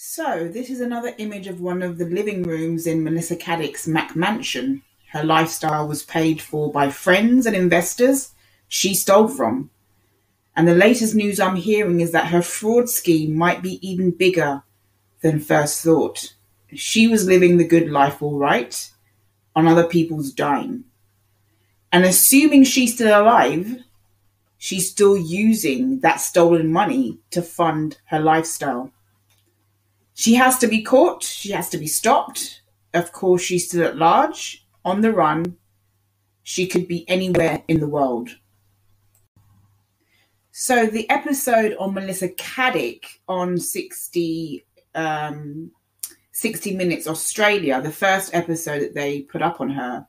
So, this is another image of one of the living rooms in Melissa Caddick's McMansion. Her lifestyle was paid for by friends and investors she stole from. And the latest news I'm hearing is that her fraud scheme might be even bigger than first thought. She was living the good life all right on other people's dime. And assuming she's still alive, she's still using that stolen money to fund her lifestyle. She has to be caught, she has to be stopped. Of course, she's still at large, on the run. She could be anywhere in the world. So, the episode on Melissa Caddick on 60, um, 60 Minutes Australia, the first episode that they put up on her,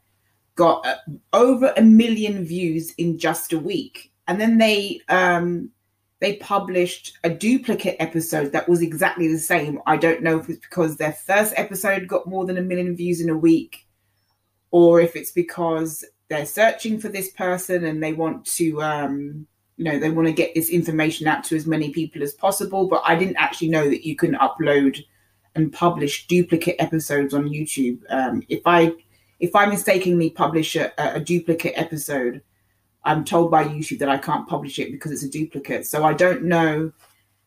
got uh, over a million views in just a week. And then they um, they published a duplicate episode that was exactly the same. I don't know if it's because their first episode got more than a million views in a week, or if it's because they're searching for this person and they want to, um, you know, they want to get this information out to as many people as possible. But I didn't actually know that you can upload and publish duplicate episodes on YouTube. Um, if I if I mistakenly publish a, a duplicate episode, I'm told by YouTube that I can't publish it because it's a duplicate. So I don't know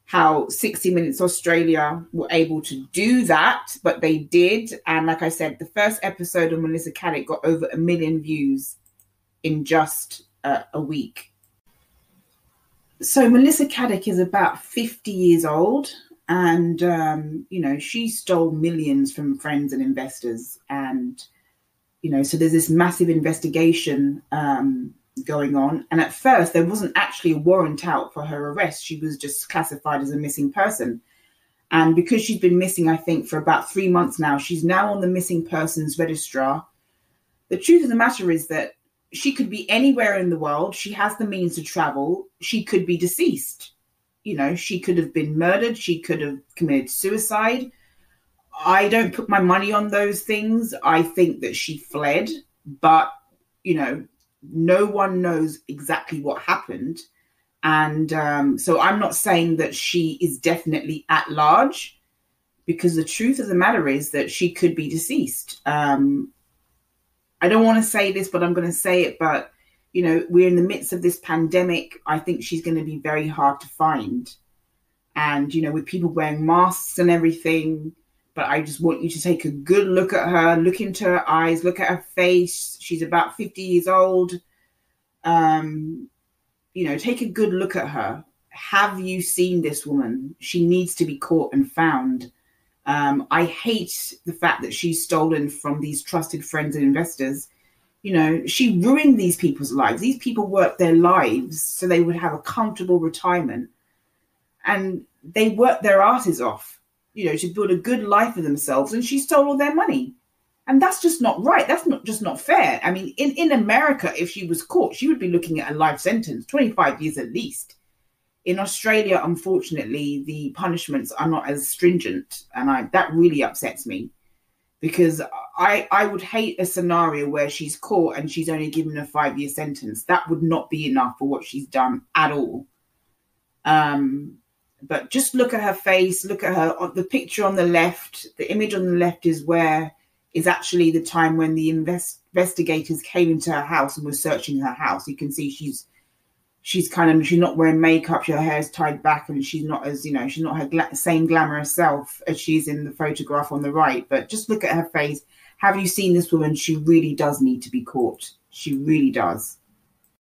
how 60 Minutes Australia were able to do that, but they did. And like I said, the first episode of Melissa Caddick got over a million views in just uh, a week. So Melissa Caddick is about 50 years old. And, um, you know, she stole millions from friends and investors. And, you know, so there's this massive investigation um, going on. And at first, there wasn't actually a warrant out for her arrest. She was just classified as a missing person. And because she's been missing, I think, for about three months now, she's now on the missing persons registrar. The truth of the matter is that she could be anywhere in the world. She has the means to travel. She could be deceased. You know, she could have been murdered. She could have committed suicide. I don't put my money on those things. I think that she fled, but, you know, no one knows exactly what happened. And um, so I'm not saying that she is definitely at large, because the truth of the matter is that she could be deceased. Um, I don't want to say this, but I'm going to say it. But, you know, we're in the midst of this pandemic. I think she's going to be very hard to find. And, you know, with people wearing masks and everything, but I just want you to take a good look at her, look into her eyes, look at her face. She's about 50 years old. Um, you know, take a good look at her. Have you seen this woman? She needs to be caught and found. Um, I hate the fact that she's stolen from these trusted friends and investors. You know, she ruined these people's lives. These people worked their lives so they would have a comfortable retirement. And they worked their asses off you know, to build a good life for themselves, and she stole all their money. And that's just not right. That's not just not fair. I mean, in, in America, if she was caught, she would be looking at a life sentence, 25 years at least. In Australia, unfortunately, the punishments are not as stringent, and I, that really upsets me because I I would hate a scenario where she's caught and she's only given a five year sentence. That would not be enough for what she's done at all. Um, but just look at her face, look at her the picture on the left. The image on the left is where is actually the time when the invest, investigators came into her house and were searching her house. You can see she's she's kind of she's not wearing makeup. Her hair's tied back, and she's not as you know she's not her gla- same glamorous self as she's in the photograph on the right. But just look at her face. Have you seen this woman? She really does need to be caught. She really does.